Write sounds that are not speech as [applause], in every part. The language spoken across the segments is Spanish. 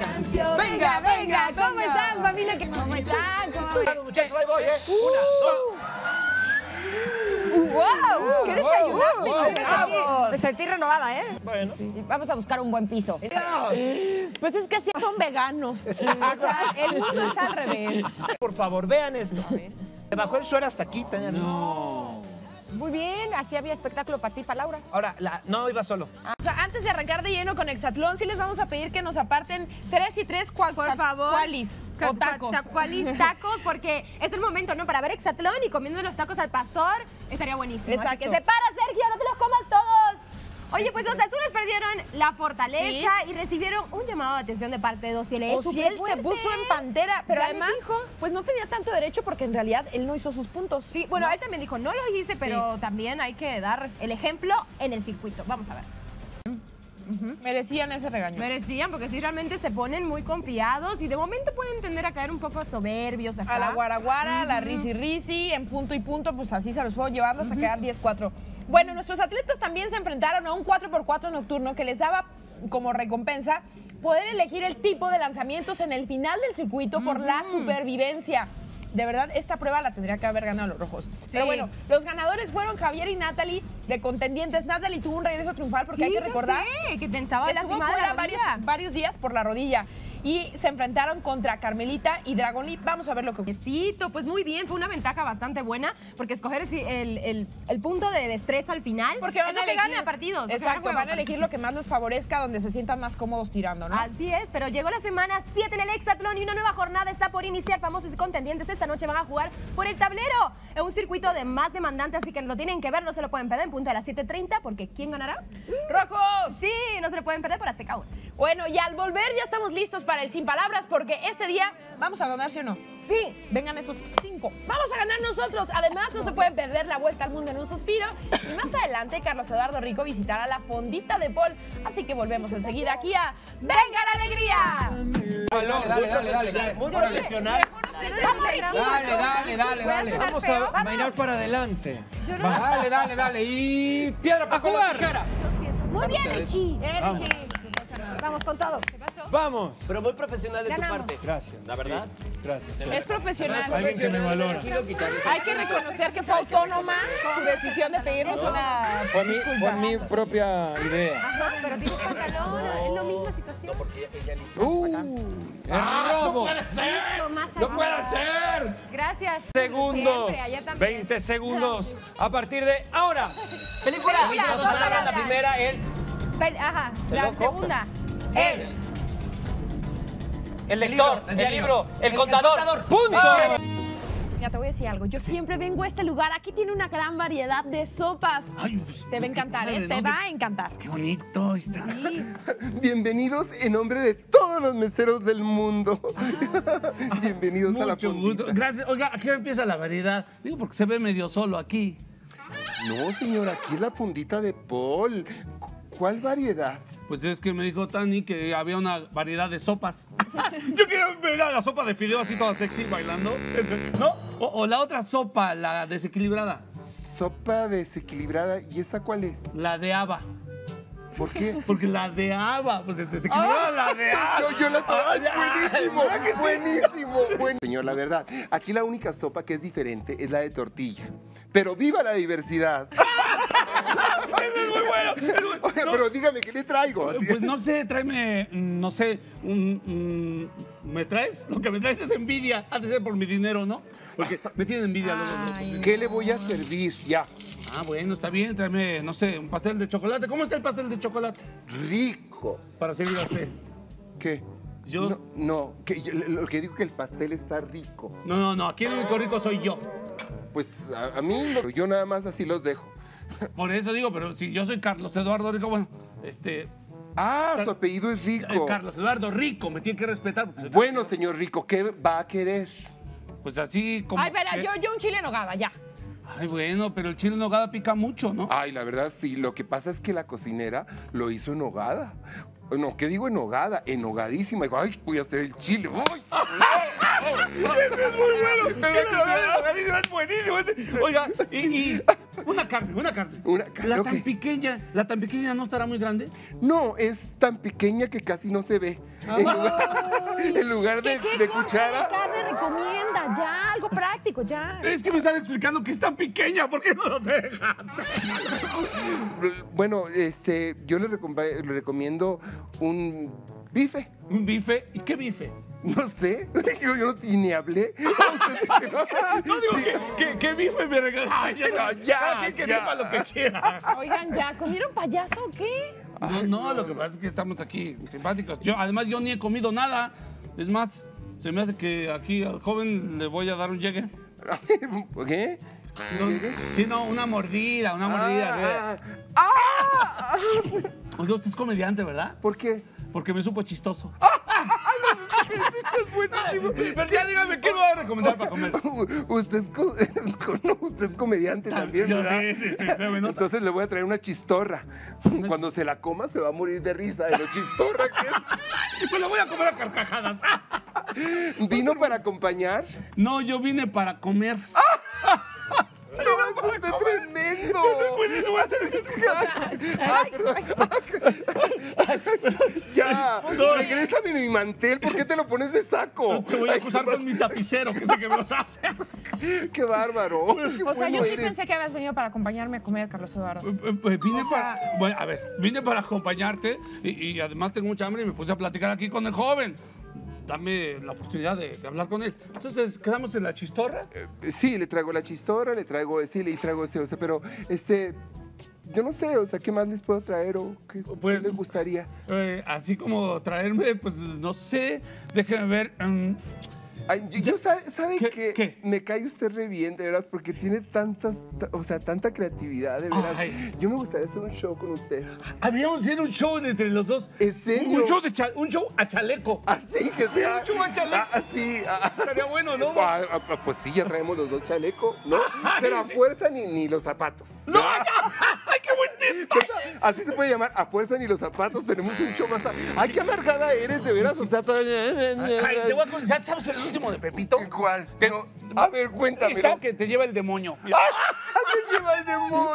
canción. Venga, venga, ¿cómo están, familia? ¿Cómo están? ¿Cómo Cuidado, muchachos, ahí voy, ¿eh? Una, dos. ¡Wow! ¡Qué desayunaste! wow, Vamos. Me sentí renovada, ¿eh? Bueno. Vamos a buscar un buen piso. Pues es que así son veganos. O sea, el mundo está al revés. Por favor, vean esto. Me bajó el suelo hasta aquí, Tania. Muy bien, así había espectáculo para ti, para Laura. Ahora, la, no iba solo. Sea, antes de arrancar de lleno con Exatlón, sí les vamos a pedir que nos aparten tres y tres cual, Por favor. cualis o tacos. Cualis [laughs] tacos, porque es el momento, ¿no? Para ver Exatlón y comiendo los tacos al pastor, estaría buenísimo. Así Exacto. que se para, Sergio, no te los comas todos. Oye, pues los azules perdieron la fortaleza y recibieron un llamado de atención de parte de Ociel. Es Ociel se superfuerte. puso en pantera, pero Ya además, dijo. pues no tenía tanto derecho porque en realidad él no hizo sus puntos. Sí, bueno, él también dijo, no lo hice, pero también hay que dar el ejemplo en el circuito. Vamos a ver. Merecían ese regaño. Merecían, porque sí realmente se ponen muy confiados y de momento pueden tender a caer un poco soberbios acá. A la guaraguara, a la risi risi, en punto y punto, pues así se los fueron llevando hasta quedar 10-4. Bueno, nuestros atletas también se enfrentaron a un 4x4 nocturno que les daba como recompensa poder elegir el tipo de lanzamientos en el final del circuito por la supervivencia. De verdad, esta prueba la tendría que haber ganado los rojos. Pero bueno, los ganadores fueron Javier y Natalie de contendientes. Natalie tuvo un regreso triunfal porque hay que recordar sé, que estaba Estuvo fuera varios, varios días por la rodilla. Y se enfrentaron contra Carmelita y Dragon Lee. Vamos a ver lo que Besito, pues muy bien, fue una ventaja bastante buena porque escoger el, el- el punto de destreza al final Porque es van lo a que elegir, gana partidos. que Exacto, van a elegir lo que más les favorezca, donde se sientan más cómodos tirando, ¿no? Así es, pero llegó la semana 7 en el Hexatlón y una nueva jornada está por iniciar. Famosos y contendientes esta noche van a jugar por el tablero. Es un circuito de más demandante, así que lo tienen que ver, no se lo pueden perder en punto de las 7.30, porque ¿quién ganará? ¡Rojos! Sí, no se lo pueden perder por Azteca 1. Bueno, y al volver ya estamos listos para el Sin Palabras, porque este día vamos a ganar, ¿sí o no? Sí, vengan esos cinco. Vamos a ganar nosotros. Además, no se pueden perder la vuelta al mundo en un suspiro. Y más adelante, Carlos Eduardo Rico visitará la fondita de Paul. Así que volvemos enseguida aquí a ¡Venga la Alegría! Dale, dale, dale, dale, dale. Muy profesional. Vamos, Richie. Dale, dale, dale, dale. Vamos a bailar para adelante. Dale, dale, dale. Y piedra, o tijera. Muy bien, ustedes. Richie. Vamos. Con todo. Vamos. Pero muy profesional de tu parte. Gracias. La verdad. Gracias. Es profesional. Alguien que me valora. Hay que reconocer que fue autónoma su decisión de pedirnos una Fue mi, fue mi propia idea. Ajá, pero tienes pantalón, es la misma situación. ¡Uh! ¡No puede más ¡No puede ser! Gracias. Segundos. Siempre, allá también. 20 segundos. A partir de ahora. Película. Dos palabras. La primera, él. Pel- Ajá, la segunda. Él. El lector, el libro, el contador. ¡Punto! Mira, te voy a decir algo. Yo siempre vengo a este lugar. Aquí tiene una gran variedad de sopas. Ay, pues, Te va a encantar, ¿eh? Te va a encantar. Qué bonito está. [laughs] Bienvenidos en nombre de todos los meseros del mundo. [laughs] Bienvenidos a la gusto. Gracias. Oiga, aquí empieza la variedad. Digo, porque se ve medio solo aquí. No, señor, aquí es la fondita de Paul. Cu- ¿Cuál variedad? Pues es que me dijo Tani que había una variedad de sopas. [laughs] Yo quiero ver a la sopa de fideo así toda sexy bailando. ¿No? O, o la otra sopa, la desequilibrada. Sopa desequilibrada. ¿Y esta cuál es? La de haba. ¿Por qué? [laughs] Porque la de haba, pues es desequilibrada la de haba. Yo, yo la Ay, buenísimo, ¿verdad que sí? buenísimo, buen- Señor, la verdad, aquí la única sopa que es diferente es la de tortilla. Pero viva la diversidad. Eso es muy bueno. es muy- Oye, No, pero dígame, ¿qué le traigo? Pues no sé, tráeme, mm, no sé, un, un- ¿me traes? Lo que me traes es envidia. Ha de ser por mi dinero, ¿no? Porque me tienen envidia. ¿Qué le voy a servir? Ya. Ah, bueno, está bien, tráeme, no sé, un pastel de chocolate. ¿Cómo está el pastel de chocolate? Rico. Para servir a usted. ¿Qué? Yo- No, no, que yo- lo que digo que el pastel está rico. No, no, no, aquí el único rico soy yo. Pues a, a mí, yo nada más así los dejo. Por eso digo, pero si yo soy Carlos Eduardo Rico, bueno, este, Ah, su apellido es eh, Rico. Carlos Eduardo Rico, me tiene que respetar. Bueno, señor Rico, ¿qué va a querer? Pues así como... Ay, espera, que- yo, yo un chile en nogada, ya. Ay, bueno, pero el chile en nogada pica mucho, ¿no? Ay, la verdad sí, lo que pasa es que la cocinera lo hizo en hogada. No, ¿qué digo en hogada? Enogadísima. Dijo, ay, voy a hacer el chile. ¡Uy! [laughs] es muy bueno. Es buenísimo. Oiga, y, y Una carne, una carne. Una carne, La tan pequeña, la tan pequeña no estará muy grande. No, es tan pequeña que casi no se ve. En lugar, en lugar de, ¿Qué cuchara. de carne recomienda? Ya, algo práctico, ya. Es que me están explicando que es tan pequeña, ¿por qué no lo dejas? [laughs] Bueno, este, yo le, recompa- le recomiendo un bife. Un bife. ¿Y qué bife? No sé, [laughs] yo, yo ni hablé. [laughs] Que [laughs] no. Digo Sí. que, que, que bife me ya, No, ya, que ya. sepa lo que quiera. Oigan, ya, ¿comieron payaso o qué? No, no, lo que pasa es que estamos aquí simpáticos. Yo, además, yo ni he comido nada. Es más, se me hace que aquí al joven le voy a dar un llegue. ¿Qué? No, sí, no, una mordida, una mordida. Ah, ah, ah. Oiga, usted es comediante, ¿verdad? ¿Por qué? Porque me supo chistoso. Es buenísimo. Pero ya dígame, ¿qué me va a recomendar para comer? Usted es, co- [laughs] usted es comediante también, Yo ¿verdad? sí, sí, sí, se me nota. Entonces le voy a traer una chistorra. Cuando se la coma se va a morir de risa de lo chistorra que Me [laughs] lo voy a comer a carcajadas. es. [laughs] ¿Vino para acompañar? No, yo vine para comer. ¡No, es usted tremendo! ¡Ah, perdón! ¡Ya! No. [laughs] ¡Regrésame mi mantel! ¿Por qué te lo pones de saco? Te voy a acusar con mi tapicero, que sé que me los hace. [laughs] ¡Qué bárbaro! ¡Qué O sea, bueno yo sí eres! pensé que habías venido para acompañarme a comer, Carlos Eduardo. Eh, eh, eh, Vine para. Bueno, a ver, vine para acompañarte y, y además tengo mucha hambre y me puse a platicar aquí con el joven. Dame la oportunidad de, de hablar con él. Entonces, ¿quedamos en la chistorra? Eh, Sí, le traigo la chistorra, le traigo, sí, le traigo este, o sea, pero, este, yo no sé, o sea, ¿qué más les puedo traer o qué, qué Pues- les gustaría? Eh, así como traerme, pues no sé, déjeme ver. mm, Ay, yo, sabe, ¿sabe ¿Qué- que qué? me cae usted re bien, de veras, porque tiene tantas, ta- o sea, tanta creatividad, de veras. Ay. Yo me gustaría hacer un show con usted. habríamos hacer un show entre los dos. ¿En serio? Un show, de un show a chaleco. Así que sea. un show a chaleco. Ah, Así. ah. Estaría bueno, ¿no? Ah, ah, pues sí, ya traemos los dos chalecos, ¿no? [laughs] Ay, Pero a fuerza ni, ni los zapatos. ¡No! ya! ¡Ay, qué buen tip! [laughs] Así se puede llamar, a fuerza ni los zapatos, tenemos un show más. Ay, qué amargada eres, de veras, o sea, todavía. Ay, te voy a con- ¿ya ¿Sabes el último de Pepito? ¿Cuál? Te- No, a ver, cuéntame. Está que te lleva el demonio. Mira. [laughs] me lleva el demonio!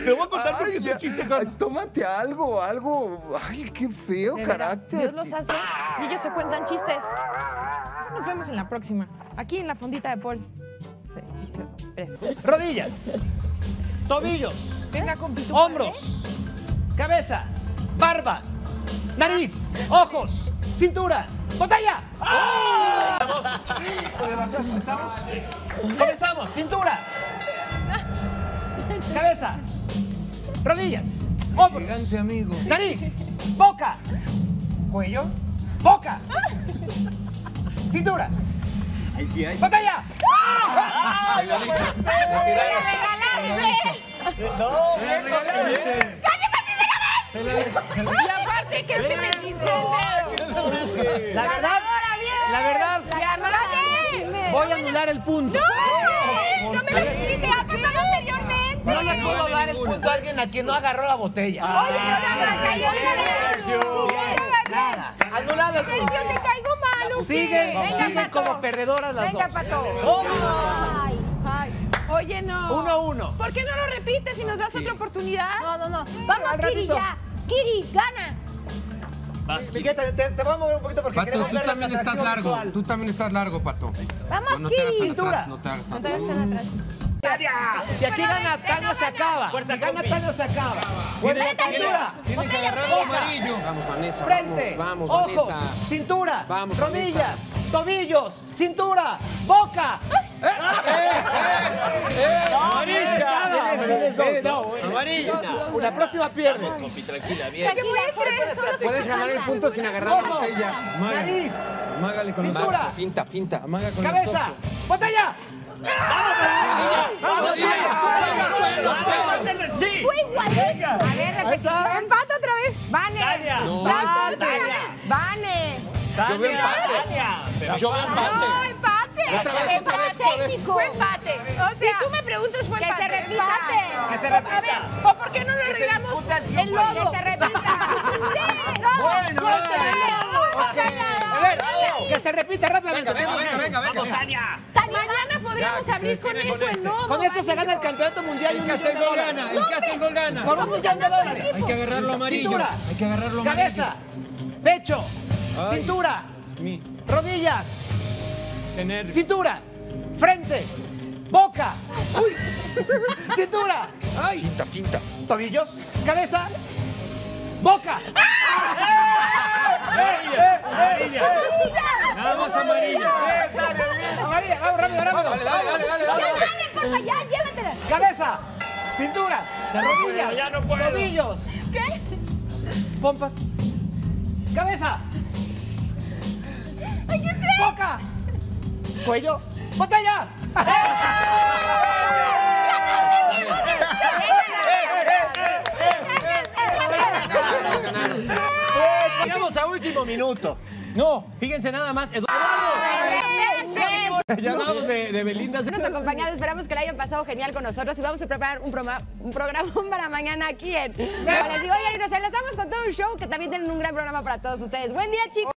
[laughs] Te voy a contar porque Ay, es un ya. chiste, Ay, Carlos. Tómate algo, algo. Ay, qué feo De veras, carácter. Dios los hace y ellos se cuentan chistes. Nos vemos en la próxima, aquí en la fondita de Paul. Servicio express. Rodillas, tobillos, Venga, compito. hombros, cabeza, barba, nariz, ojos, cintura, botella. ¿Estamos? Comenzamos. Cintura, cabeza, rodillas, hombros, Gigante amigo. nariz, boca, cuello, boca, cintura, botella. Y aparte que se me quince La verdad, la verdad, no voy a anular el punto. ¡No me lo dijiste! ¡Ha pasado anteriormente! No le puedo dar el punto a alguien a quien no agarró la botella. ¡Oye, cayó Nada. Anulado el punto. Yo te caigo mal. Siguen, Venga, siguen como perdedoras las Venga, dos. Pato. Oye, no. Uno a uno. ¿Por qué no lo repites y nos das otra oportunidad? No, no, no. Vamos, Kiri, ya. Kiri, gana. Miguel, te, te- te voy a mover un poquito porque Pato, queremos tú también estás largo. visual. Tú también estás largo, Pato. Vamos, No, no te hagas Kiri. tan Cintura. atrás. No te hagas tan atrás. Si aquí gana Tania se acaba. Si gana Tania se acaba. Cintura. Tienen que agarrar el amarillo. Vamos, Vanessa. Frente. Vamos, Vanessa. cintura. Vamos, rodillas, tobillos, cintura, boca. Tienes- tienes dos. No, La próxima pierdes. Puedes ganar el punto sin agarrar la botella. nariz, Mágale con Cintura. Finta, finta. Amaga con cabeza, botella. Fue igualito. A ver. Empata otra vez. Vane. No, Vane. Yo veo empate. Yo veo No, empate. Empate. Otra vez, otra vez, otra vez. técnico. Fue empate. O sea, si tú me preguntas, fue que se empate. repita. Empate. Que se A repita. ver, ¿o por qué no le regamos el logo? Que se repita. [laughs] Sí, no. Bueno, que se repita rápidamente. venga, venga, venga, venga, venga. Vamos, Tania. Mañana podríamos Ya, abrir con eso con el este. Con esto se gana el campeonato mundial y El un que hace millón el de gol dólares. gana, el que hace el gol gana. Por un millón de dólares. Hay que agarrarlo amarillo. Cintura. Hay que agarrarlo amarillo. Cabeza. Pecho. Cintura. Rodillas. Nervios. Cintura. Frente. Boca. Uy. [laughs] Cintura. Ay, Pinta, pinta. Tobillos. Cabeza. Boca. nada más amarilla. Amarilla, vamos rápido, rápido. Dale, dale, dale, dale. dale. Porfa, ya, llévatela. Cabeza. Cintura. Rodillas. ya no puedo. Tobillos. ¿Qué? Pompas. Cabeza. Boca. Cuello. Botella. Llegamos a último minuto. No, fíjense nada más. Eduardo. Ya hablamos de, de Belinda. Nos acompañado, esperamos que la hayan pasado genial con nosotros y vamos a preparar un, programa, un programa para mañana aquí en... Como les digo, oigan, nos enlazamos con todo un show que también tienen un gran programa para todos ustedes. Buen día, chicos.